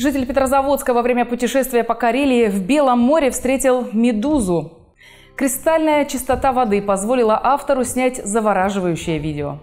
Житель Петрозаводска во время путешествия по Карелии в Белом море встретил медузу. Кристальная чистота воды позволила автору снять завораживающее видео.